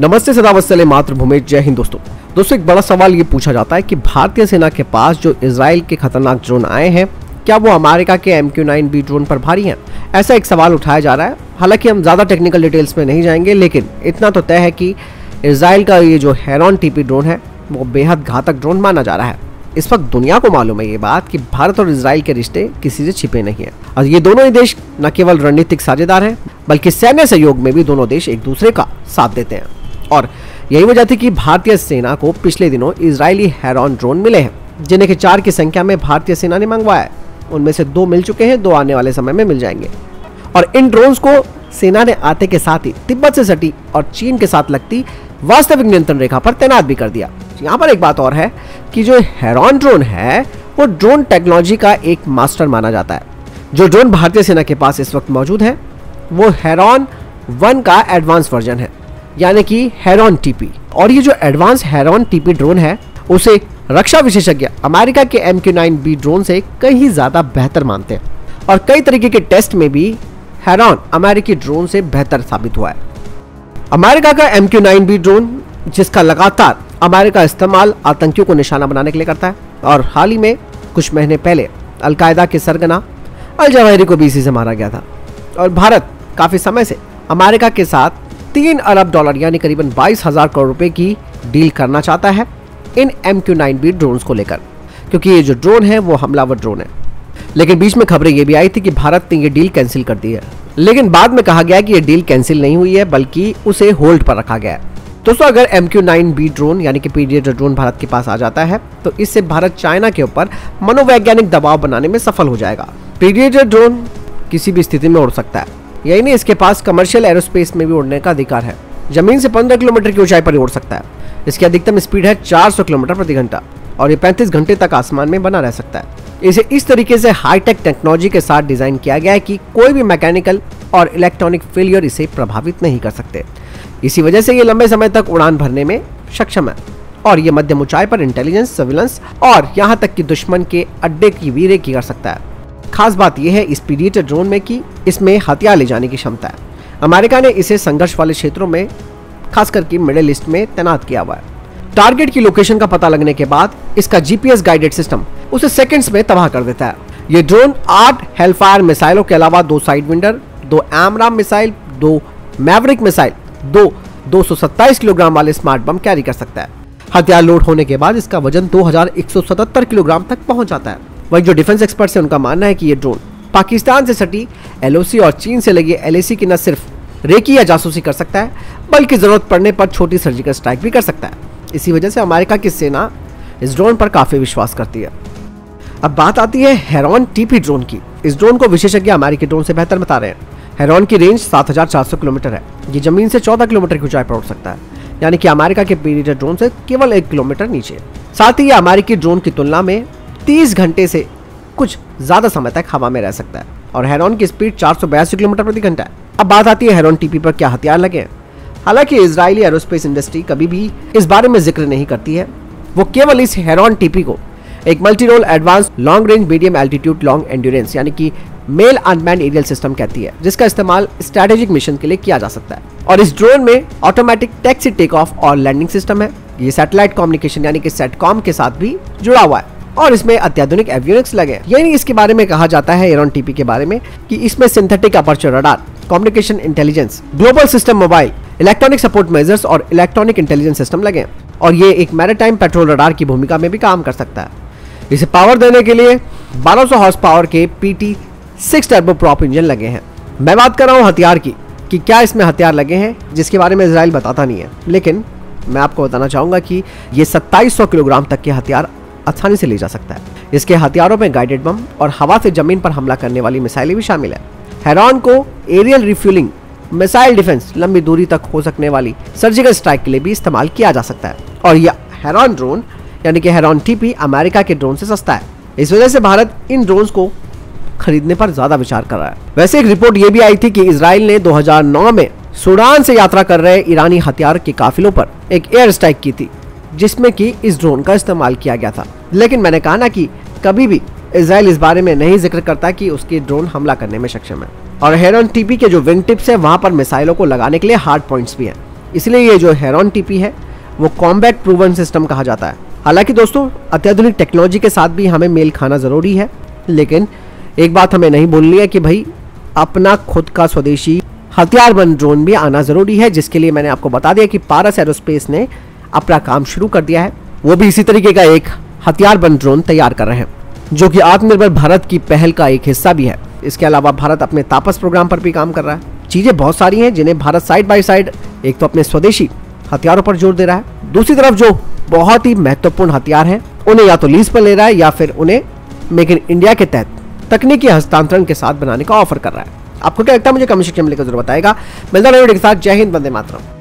नमस्ते सदावत्सले मातृभूमि, जय हिंद दोस्तों। दोस्तों, एक बड़ा सवाल ये पूछा जाता है कि भारतीय सेना के पास जो इसराइल के खतरनाक ड्रोन आए हैं, क्या वो अमेरिका के M Q nine B drone पर भारी हैं? ऐसा एक सवाल उठाया जा रहा है। हालाँकि हम ज़्यादा टेक्निकल डिटेल्स में नहीं जाएँगे, लेकिन इतना तो तय है कि इसराइल का ये जो हेरॉन टीपी ड्रोन है, वो बेहद घातक ड्रोन माना जा रहा है। इस वक्त दुनिया को मालूम है ये बात कि भारत और इसराइल के रिश्ते किसी से छिपे नहीं हैं। और ये दोनों ही देश न केवल रणनीतिक साझेदार हैं, बल्कि सैन्य सहयोग में भी दोनों देश एक दूसरे का साथ देते हैं। और यही वजह थी कि भारतीय सेना को पिछले दिनों इसराइली हैरॉन ड्रोन मिले हैं, जिन्हें की चार की संख्या में भारतीय सेना ने मंगवाया उनमें से दो मिल चुके हैं, दो आने वाले समय में मिल जाएँगे। और इन ड्रोन्स को सेना ने आते के साथ ही तिब्बत से सटी और चीन के साथ लगती वास्तविक नियंत्रण रेखा पर तैनात भी कर दिया। यहाँ पर एक बात और है कि जो हेरॉन ड्रोन है, वो ड्रोन टेक्नोलॉजी का एक मास्टर माना जाता है। जो ड्रोन भारतीय सेना के पास इस वक्त मौजूद है, वो हेरॉन वन का एडवांस वर्जन है। यानी कि हेरॉन टीपी और ये जो एडवांस हेरॉन टीपी ड्रोन है, उसे रक्षा विशेषज्ञ अमेरिका के M Q nine B drone से कहीं ज़्यादा बेहतर मानते हैं। और कई तरीके के टेस्ट में भी हेरॉन अमेरिकी ड्रोन से बेहतर साबित हुआ है। अमेरिका का M Q nine B drone जिसका लगातार अमेरिका इस्तेमाल आतंकियों को निशाना बनाने के लिए करता है, और हाल ही में, कुछ महीने पहले, अलकायदा के सरगना अल जवाहरी को भी इसी से मारा गया था। और भारत काफ़ी समय से अमेरिका के साथ तीन अरब डॉलर, यानी करीबन बाईस हज़ार करोड़ रुपए की डील करना चाहता है इन M Q nine B drone को लेकर। क्योंकि ये जो ड्रोन है, वो हमलावर ड्रोन है। लेकिन बीच में खबरें ये भी आई थी कि भारत ने ये डील कैंसिल कर दी है। लेकिन बाद में कहा गया कि ये डील कैंसिल नहीं हुई है, बल्कि उसे होल्ड पर रखा गया है। दोस्तों, अगर M Q nine B drone यानी कि पीडिएटर ड्रोन भारत के पास आ जाता है तो इससे भारत चाइना के ऊपर मनोवैज्ञानिक दबाव बनाने में सफल हो जाएगा। पीडिएटर ड्रोन किसी भी स्थिति में उड़ सकता है। यही नहीं, इसके पास कमर्शियल एरोस्पेस में भी उड़ने का अधिकार है। ज़मीन से 15 किलोमीटर की ऊंचाई पर उड़ सकता है। इसकी अधिकतम स्पीड है 400 किलोमीटर प्रति घंटा और ये 35 घंटे तक आसमान में बना रह सकता है। इसे इस तरीके से हाईटेक टेक्नोलॉजी के साथ डिज़ाइन किया गया है कि कोई भी मैकेनिकल और इलेक्ट्रॉनिक फेलियर इसे प्रभावित नहीं कर सकते। इसी वजह से ये लंबे समय तक उड़ान भरने में सक्षम है और ये मध्यम ऊंचाई पर इंटेलिजेंस सर्विलेंस और यहाँ तक कि दुश्मन के अड्डे की वीरे की कर सकता है। खास बात यह है, इस पीडिएटर ड्रोन में कि इसमें हथियार ले जाने की क्षमता है। अमेरिका ने इसे संघर्ष वाले क्षेत्रों में खास करके मिडिल ईस्ट में, तैनात किया हुआ है। टारगेट की लोकेशन का पता लगने के बाद, इसका जीपीएस गाइडेड सिस्टम उसे सेकंड्स में तबाह कर देता है। ये ड्रोन आठ हेलफायर मिसाइलों के अलावा दो साइड विंडर दो एमराम मिसाइल दो मैवरिक मिसाइल दो 227 किलोग्राम वाले स्मार्ट बम कैरी कर सकता है। हथियार लोड होने के बाद इसका वज़न 2177 किलोग्राम तक पहुँच जाता है। वही जो डिफेंस एक्सपर्ट्स हैं उनका मानना है कि ये ड्रोन पाकिस्तान से सटी एलओसी और चीन से लगी एलएसी की न सिर्फ़ रेकी या जासूसी कर सकता है बल्कि ज़रूरत पड़ने पर छोटी सर्जिकल स्ट्राइक भी कर सकता है। इसी वजह से अमेरिका की सेना इस ड्रोन पर काफ़ी विश्वास करती है। अब बात आती है हेरॉन टीपी ड्रोन की। इस ड्रोन को विशेषज्ञ अमेरिकी ड्रोन से बेहतर बता रहे हैं। हेरॉन की रेंज 7,400 किलोमीटर है। ये ज़मीन से 14 किलोमीटर की ऊंचाई पर उड़ सकता है। यानी कि अमेरिका के पीरियड ड्रोन से केवल एक किलोमीटर नीचे। साथ ही ये अमेरिकी ड्रोन की तुलना में 30 घंटे से कुछ ज़्यादा समय तक हवा में रह सकता है। और हेरोन की स्पीड चार सौ बयासी किलोमीटर प्रति घंटा है। अब बात आती है हेरोन टीपी पर क्या हथियार लगे हैं। हालाँकि इसराइली एरोस्पेस इंडस्ट्री कभी भी इस बारे में ज़िक्र नहीं करती है। वो केवल इस हेरोन टीपी को एक multi role advance long range medium altitude long endurance यानी कि मेल अनमैन एरियल सिस्टम कहती है, जिसका इस्तेमाल स्ट्रेटेजिक मिशन के लिए किया जा सकता है। और इस ड्रोन में ऑटोमेटिक टैक्सी टेक ऑफ़ और लैंडिंग सिस्टम है। ये सैटेलाइट कम्युनिकेशन यानी कि सेटकॉम के साथ भी जुड़ा हुआ है। और इसमें अत्याधुनिक एवियोनिक्स लगे। यानी इसके बारे में कहा जाता है एरोन टीपी के बारे में कि इसमें synthetic aperture radar communication intelligence global system mobile electronic support measures और इलेक्ट्रॉनिक इंटेलिजेंस सिस्टम लगे। और ये एक मैरिटाइम पेट्रोल रडार की भूमिका में भी काम कर सकता है। इसे पावर देने के लिए 1200 हॉर्स पावर के PT six turboprop engine लगे हैं। मैं बात कर रहा हूँ हथियार की, कि क्या इसमें हथियार लगे हैं, जिसके बारे में इसराइल बताता नहीं है। लेकिन मैं आपको बताना चाहूँगा कि ये 2700 किलोग्राम तक के हथियार आसानी से ले जा सकता है। इसके हथियारों में गाइडेड बम और हवा से ज़मीन पर हमला करने वाली मिसाइलें भी शामिल है। हैरॉन को एरियल रिफ्यूलिंग मिसाइल डिफेंस लंबी दूरी तक हो सकने वाली सर्जिकल स्ट्राइक के लिए भी इस्तेमाल किया जा सकता है। और यह हेरॉन ड्रोन यानी कि हेरॉन टीपी अमेरिका के ड्रोन से सस्ता है। इस वजह से भारत इन ड्रोन को खरीदने पर ज़्यादा विचार कर रहा है। वैसे एक रिपोर्ट ये भी आई थी कि इसराइल ने 2009 में सूडान से यात्रा कर रहे ईरानी हथियार के काफिलों पर एक एयर स्ट्राइक की थी। जिसमें कि इस ड्रोन का इस्तेमाल किया गया था। लेकिन मैंने कहा ना कि कभी भी इसराइल इस बारे में नहीं ज़िक्र करता कि उसके ड्रोन हमला करने में सक्षम है। और हेरन टीपी के जो विंग टिप्स है, वहाँ पर मिसाइलों को लगाने के लिए हार्ड पॉइंट्स भी हैं। इसलिए ये जो हेरॉन टीपी है, वो कॉम्बैट प्रूवन सिस्टम कहा जाता है। हालाँकि दोस्तों, अत्याधुनिक टेक्नोलॉजी के साथ भी हमें मेल खाना ज़रूरी है, लेकिन एक बात हमें नहीं बोलनी है कि भाई, अपना खुद का स्वदेशी हथियार बंद ड्रोन भी आना ज़रूरी है, जिसके लिए मैंने आपको बता दिया कि पारस एरोस्पेस ने अपना काम शुरू कर दिया है। वो भी इसी तरीके का एक हथियार बंद ड्रोन तैयार कर रहे हैं, जो कि आत्मनिर्भर भारत की पहल का एक हिस्सा भी है। इसके अलावा भारत अपने तापस प्रोग्राम पर भी काम कर रहा है। चीज़ें बहुत सारी हैं, जिन्हें भारत साइड बाय साइड, एक तो अपने स्वदेशी हथियारों पर ज़ोर दे रहा है। दूसरी तरफ़ जो बहुत ही महत्वपूर्ण हथियार हैं, उन्हें या तो लीज पर ले रहा है या फिर उन्हें मेक इन इंडिया के तहत तकनीकी हस्तांतरण के साथ बनाने का ऑफ़र कर रहा है। आपको क्या लगता है? मुझे कमेंट सेक्शन में लेकर ज़रूर बताएगा। मिलता के साथ। जय हिंद बंदे मातरम।